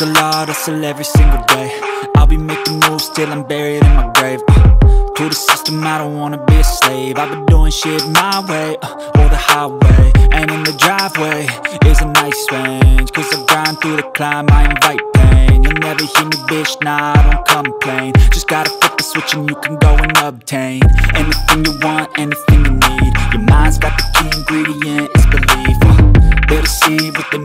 Hustle hard, hustle every single day. I'll be making moves till I'm buried in my grave. To the system, I don't wanna be a slave. I've been doing shit my way, uh, or the highway. And in the driveway is a nice range. Cause I grind through the climb, I invite pain. You'll never hear me, bitch, nah, I don't complain. Just gotta flip the switch and you can go and obtain Anything you want, anything you need. Your mind's got the key ingredient,